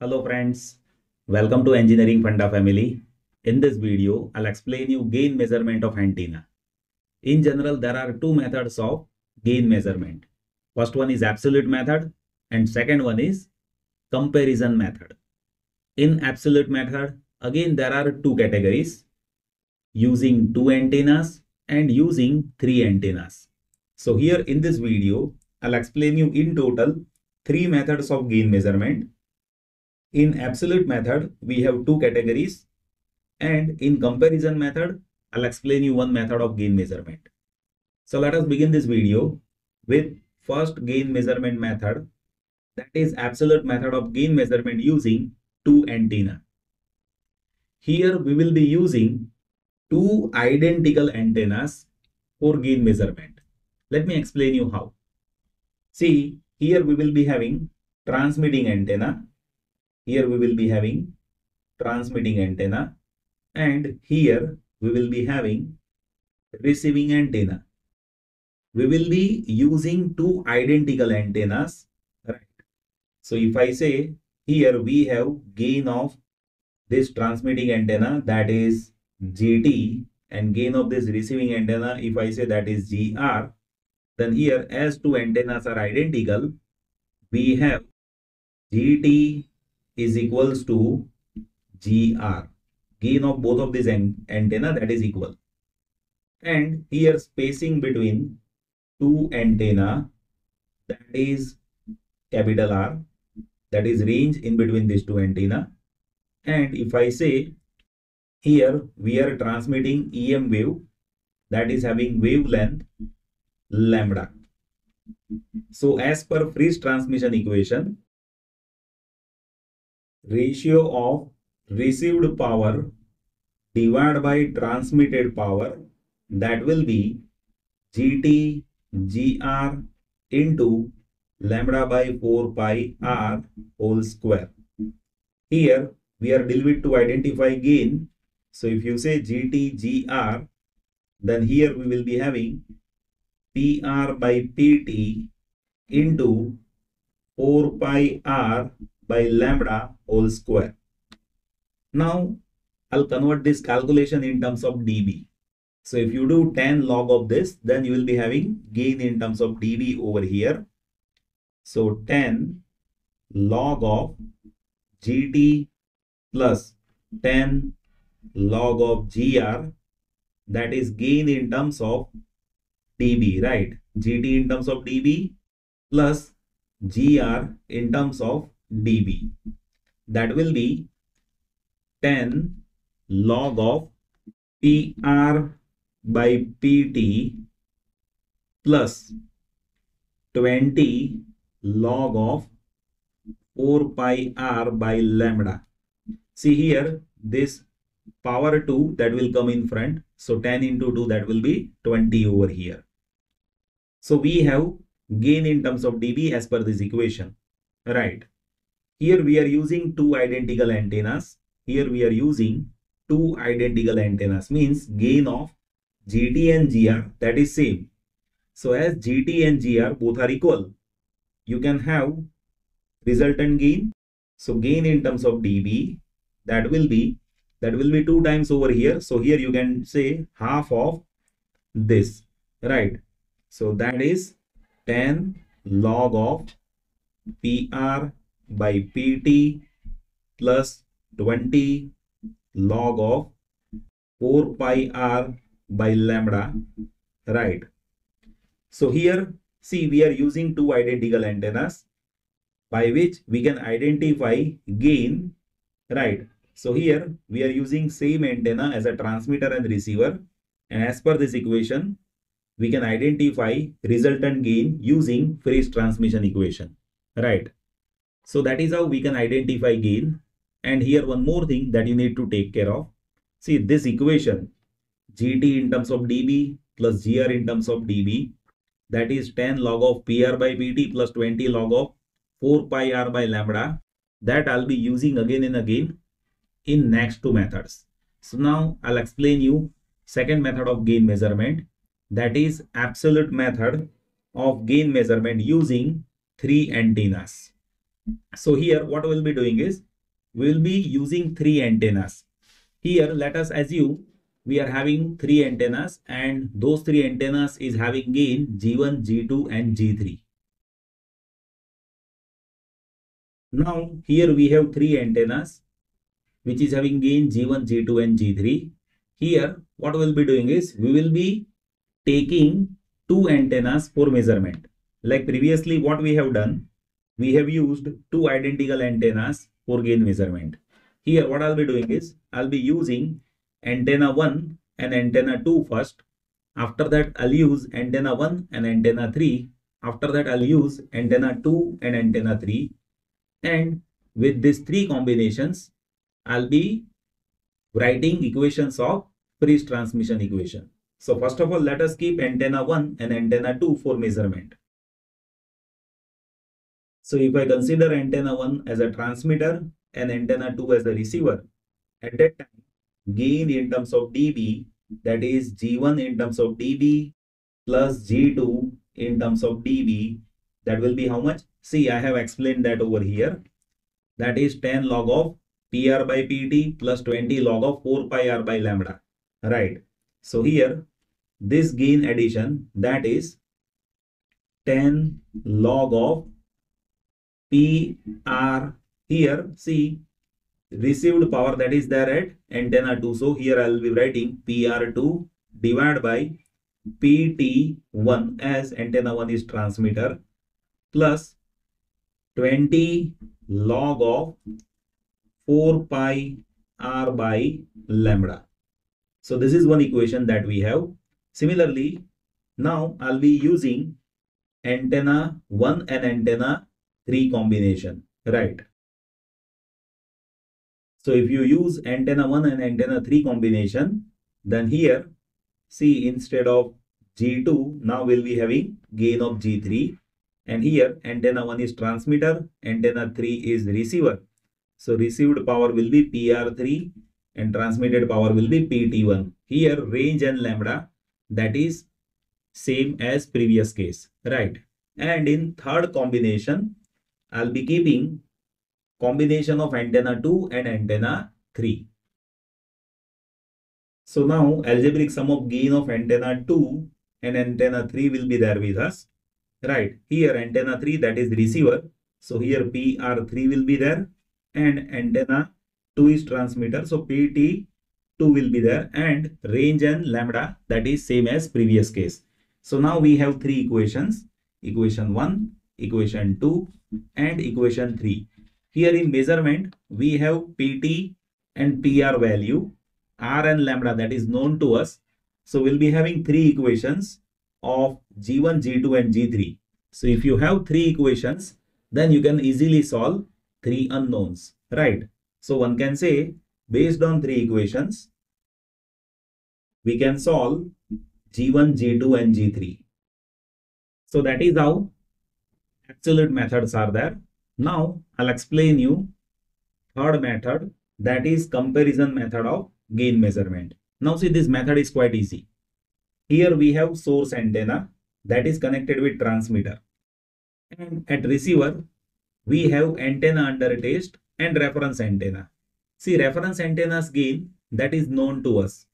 Hello friends, welcome to Engineering Funda family. In this video, I'll explain you gain measurement of antenna. In general, there are two methods of gain measurement. First one is absolute method and second one is comparison method. In absolute method, again there are two categories using two antennas and using three antennas. So here in this video, I'll explain you in total three methods of gain measurement. In absolute method, we have two categories and in comparison method, I'll explain you one method of gain measurement. So let us begin this video with first gain measurement method that is absolute method of gain measurement using two antenna. Here we will be using two identical antennas for gain measurement. Let me explain you how. See, here we will be having transmitting antenna. Here we will be having transmitting antenna. And here we will be having receiving antenna. We will be using two identical antennas, right? So if I say here we have gain of this transmitting antenna that is GT and gain of this receiving antenna if I say that is GR then here as two antennas are identical we have GT is equals to GR gain of both of these antenna that is equal. And here spacing between two antenna that is capital R that is range in between these two antenna. And if I say here we are transmitting EM wave that is having wavelength lambda. So as per Friis transmission equation, ratio of received power divided by transmitted power that will be GT GR into lambda by 4 pi r whole square. Here we are dealing with to identify gain. So if you say GT GR, then here we will be having PR by PT into 4 pi r by lambda whole square. Now I'll convert this calculation in terms of dB. So if you do 10 log of this, then you will be having gain in terms of dB over here. So 10 log of GT plus 10 log of GR that is gain in terms of dB, right? GT in terms of dB plus GR in terms of dB. That will be 10 log of PR by PT plus 20 log of 4 pi r by lambda. See here, this power 2 that will come in front. So 10 into 2 that will be 20 over here. So we have gain in terms of dB as per this equation. Right. Here we are using two identical antennas. Here we are using two identical antennas means gain of GT and GR that is same. So as GT and GR both are equal, you can have resultant gain. So gain in terms of dB that will be that will be two times over here. So here you can say half of this, right? So that is 10 log of PR by PT plus 20 log of 4 pi r by lambda, right? So here, see, we are using two identical antennas by which we can identify gain, right? So here we are using same antenna as a transmitter and receiver. And as per this equation, we can identify resultant gain using Friis transmission equation, right? So that is how we can identify gain. And here one more thing that you need to take care of. See this equation, GT in terms of dB plus GR in terms of dB, that is 10 log of PR by PT plus 20 log of 4 pi R by lambda. That I'll be using again and again in next two methods. So now I'll explain you second method of gain measurement that is absolute method of gain measurement using three antennas. So here what we'll be doing is we will be using three antennas. Here, let us assume we are having three antennas and those three antennas is having gain G1, G2 and G3. Now, here we have three antennas which is having gain G1, G2 and G3. Here, what we'll be doing is we will be taking two antennas for measurement. Like previously what we have done, we have used two identical antennas for gain measurement. Here what I'll be doing is I'll be using antenna 1 and antenna 2 first. After that I'll use antenna 1 and antenna 3. After that I'll use antenna 2 and antenna 3. And with these three combinations, I'll be writing equations of Friis transmission equation. So first of all, let us keep antenna 1 and antenna 2 for measurement. So if I consider antenna 1 as a transmitter and antenna 2 as a receiver, at that time, gain in terms of dB, that is G1 in terms of dB plus G2 in terms of dB, that will be how much? See, I have explained that over here. That is 10 log of PR by PT plus 20 log of 4 pi R by lambda. Right. So here, this gain addition, that is 10 log of PR here, C received power that is there at antenna 2. So here I will be writing PR2 divided by PT1 as antenna 1 is transmitter plus 20 log of 4 pi r by lambda. So this is one equation that we have. Similarly, now I'll be using antenna 1 and antenna 3 combination, right? So if you use antenna 1 and antenna 3 combination, then here, see instead of G2, now we'll be having gain of G3 and here antenna 1 is transmitter, antenna 3 is receiver. So received power will be PR3 and transmitted power will be PT1. Here range and lambda that is same as previous case, right? And in third combination, I'll be keeping combination of antenna 2 and antenna 3. So now algebraic sum of gain of antenna 2 and antenna 3 will be there with us. Right. Here antenna 3 that is receiver. So here PR3 will be there and antenna 2 is transmitter. So PT2 will be there and range and lambda that is same as previous case. So now we have three equations. Equation 1, equation 2 and equation 3. Here in measurement we have PT and PR value R and lambda that is known to us. So we'll be having three equations of G1, G2 and G3. So if you have three equations, then you can easily solve three unknowns, right? So one can say based on three equations, we can solve G1, G2 and G3. So that is how absolute methods are there. Now I'll explain you third method that is comparison method of gain measurement. Now see this method is quite easy. Here we have source antenna that is connected with transmitter. And at receiver, we have antenna under test and reference antenna. See reference antenna's gain that is known to us.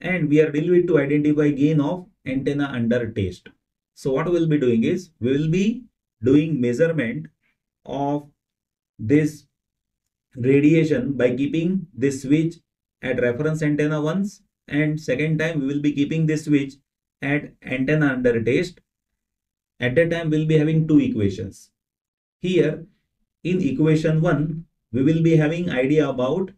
And we are dealing to identify gain of antenna under test. So what we'll be doing is we will be doing measurement of this radiation by keeping this switch at reference antenna once and second time we will be keeping this switch at antenna under test. At that time we'll be having two equations. Here in equation 1 we will be having idea about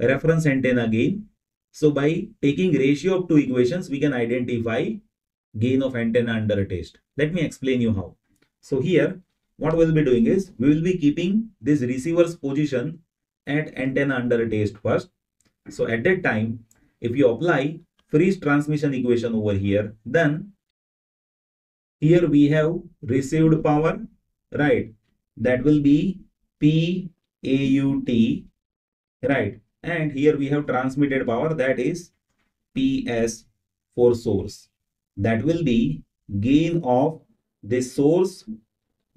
reference antenna gain. So by taking ratio of two equations we can identify gain of antenna under test. Let me explain you how. So here what we'll be doing is we will be keeping this receiver's position at antenna under test first. So at that time if you apply Friis transmission equation over here, then here we have received power, right? That will be P A U T, right? And here we have transmitted power that is PS for source. That will be gain of the source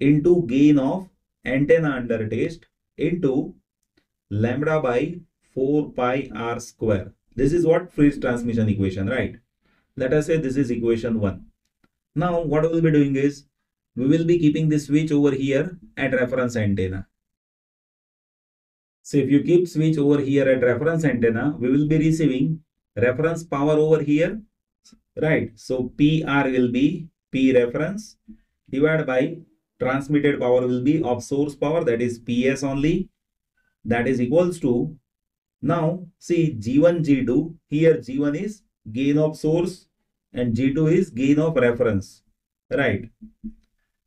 into gain of antenna under test into lambda by 4 pi r square. This is what Friis transmission equation, right? Let us say this is equation 1. Now what we'll be doing is we will be keeping this switch over here at reference antenna. So if you keep switch over here at reference antenna, we will be receiving reference power over here, right? So PR will be P reference divided by transmitted power will be of source power that is PS only. That is equals to now see G1 G2 here G1 is gain of source and G2 is gain of reference right?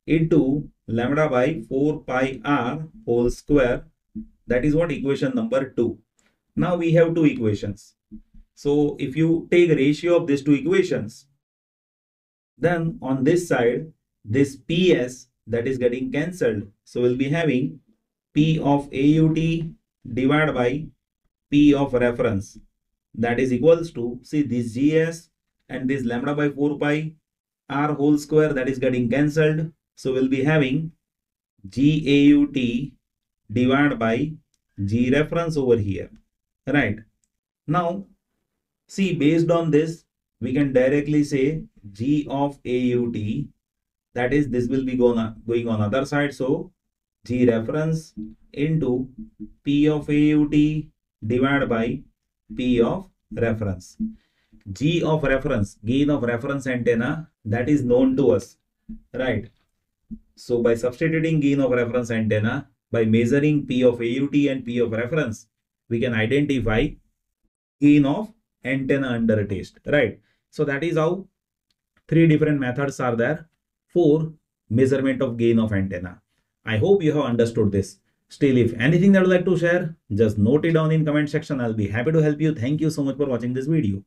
Into lambda by 4 pi r whole square that is what equation number 2 now we have two equations. So if you take ratio of these two equations then on this side this ps that is getting cancelled so we'll be having p of aut divided by p of reference that is equals to see this gs and this lambda by 4 pi r whole square that is getting cancelled so we'll be having GAUT divided by G reference over here. Right. Now, see based on this, we can directly say G of AUT that is this will be going on, going on other side. So G reference into P of AUT divided by P of reference. G of reference, gain of reference antenna that is known to us, right? So by substituting gain of reference antenna, by measuring P of AUT and P of reference, we can identify gain of antenna under test, right? So that is how three different methods are there for measurement of gain of antenna. I hope you have understood this. Still, if anything that you would like to share, just note it down in comment section. I'll be happy to help you. Thank you so much for watching this video.